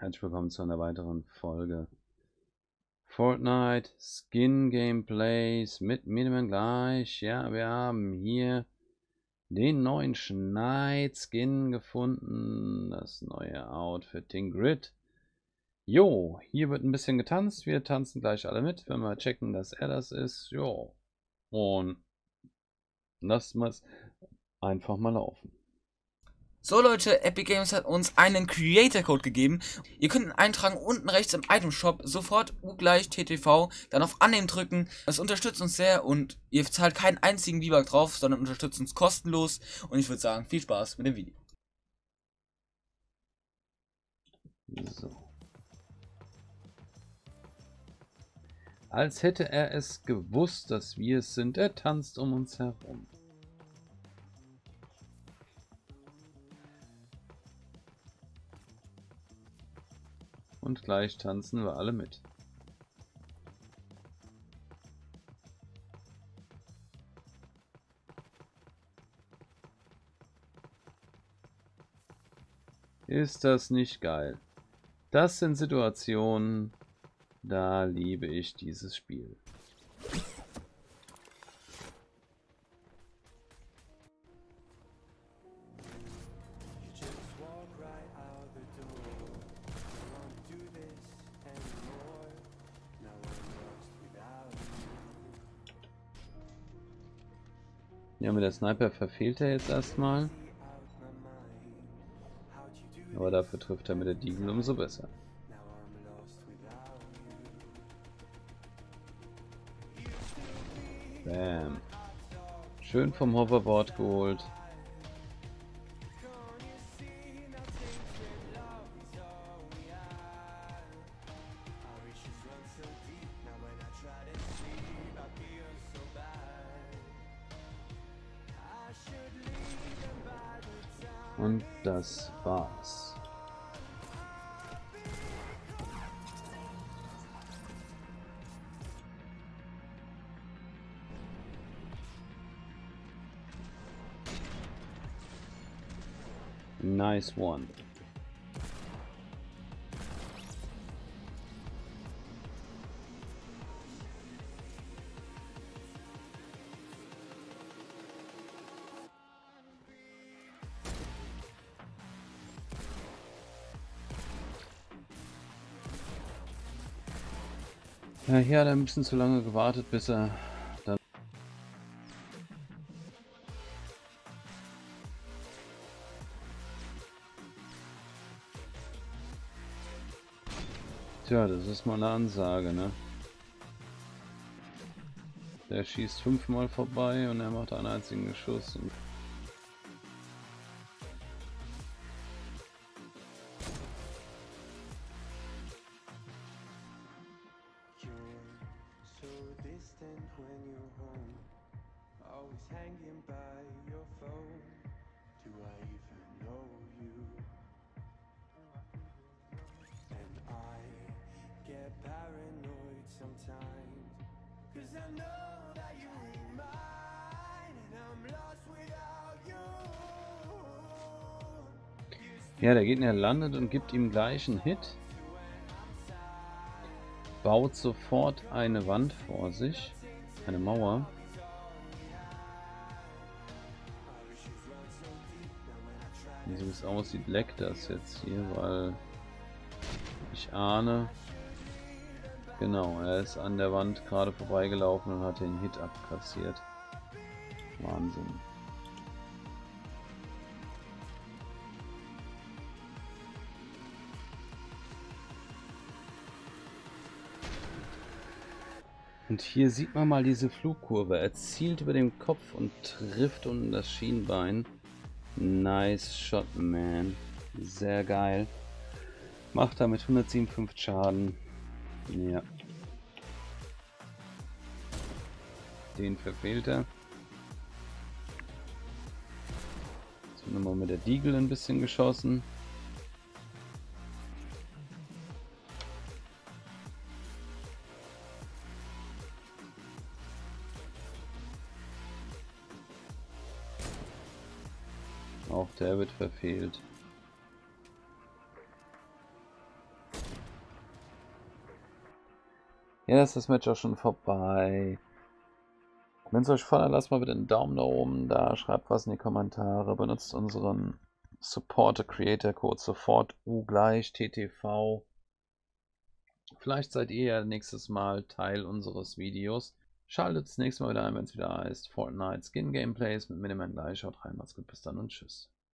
Herzlich willkommen zu einer weiteren Folge Fortnite Skin Gameplays mit Miniman gleich. Ja, wir haben hier den neuen Schneid Skin gefunden, das neue Outfitting Grid. Jo, hier wird ein bisschen getanzt, wir tanzen gleich alle mit, wenn wir checken, dass er das ist. Jo, und wir es einfach mal laufen. So Leute, Epic Games hat uns einen Creator Code gegeben. Ihr könnt ihn eintragen unten rechts im Item Shop, sofort U gleich TTV, dann auf Annehmen drücken. Das unterstützt uns sehr und ihr zahlt keinen einzigen V-Buck drauf, sondern unterstützt uns kostenlos. Und ich würde sagen, viel Spaß mit dem Video. So. Als hätte er es gewusst, dass wir es sind. Er tanzt um uns herum. Und gleich tanzen wir alle mit. Ist das nicht geil? Das sind Situationen, da liebe ich dieses Spiel. Ja, mit der Sniper verfehlt er jetzt erstmal. Aber dafür trifft er mit der Diegel umso besser. Bam. Schön vom Hoverboard geholt. Und das war's. Nice one. Ja, hier hat er ein bisschen zu lange gewartet, bis er dann... Tja, das ist mal eine Ansage, ne? Der schießt fünfmal vorbei und er macht einen einzigen Schuss. Distant when you're home. Always hanging by your phone. Do I even know you? And I get paranoid sometimes. Cause I know that you ain't mine. And I'm lost without you. Ja, der Gegner landet und gibt ihm gleich einen Hit. Baut sofort eine Wand vor sich. Eine Mauer. Wie so es aussieht, leckt das jetzt hier, weil ich ahne. Genau, er ist an der Wand gerade vorbeigelaufen und hat den Hit abkassiert. Wahnsinn. Und hier sieht man mal diese Flugkurve. Er zielt über den Kopf und trifft unten das Schienbein. Nice Shot, man. Sehr geil. Macht damit 157 Schaden. Ja. Den verfehlt er. Jetzt wird nochmal mit der Diegel ein bisschen geschossen. Auch der wird verfehlt. Ja, ist das Match auch schon vorbei. Wenn es euch gefallen hat, lasst mal bitte einen Daumen nach oben da, schreibt was in die Kommentare, benutzt unseren Supporter Creator Code sofort U gleich TTV. Vielleicht seid ihr ja nächstes Mal Teil unseres Videos. Schaltet das nächste Mal wieder ein, wenn es wieder heißt Fortnite Skin Gameplays mit Miniman gleich. Schaut rein, macht's gut, bis dann und tschüss.